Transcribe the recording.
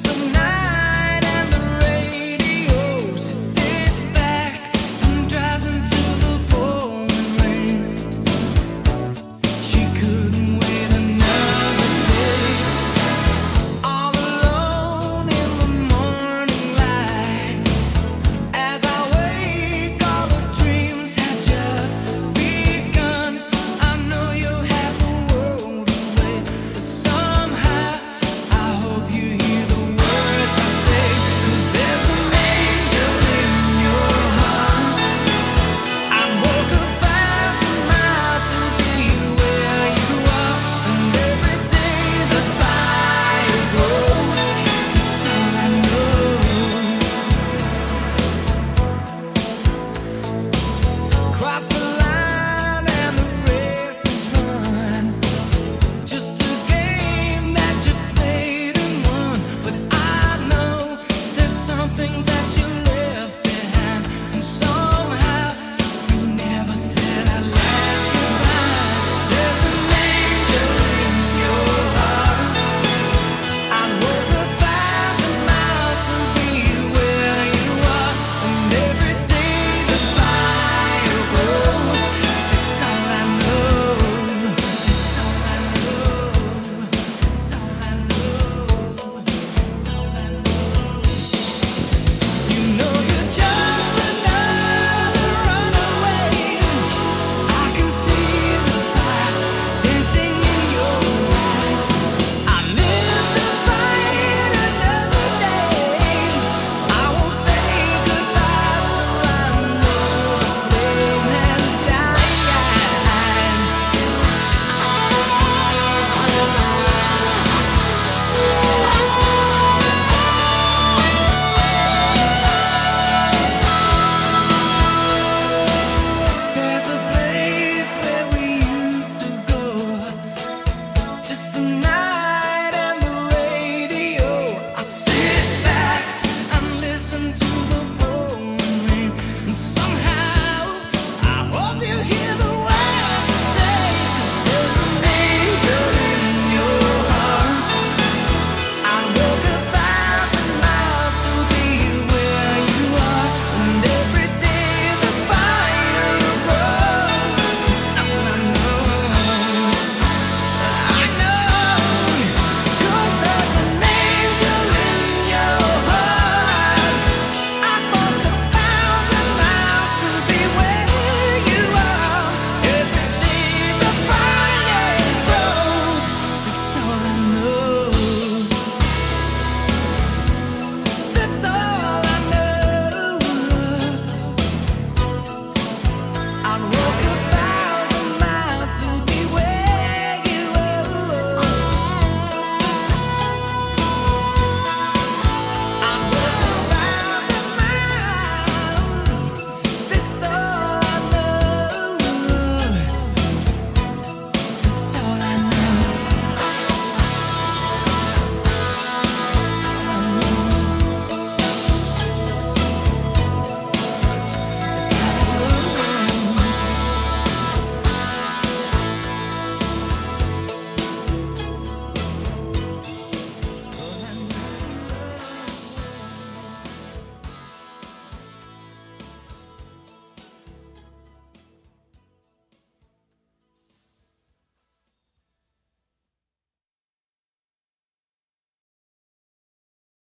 just a night.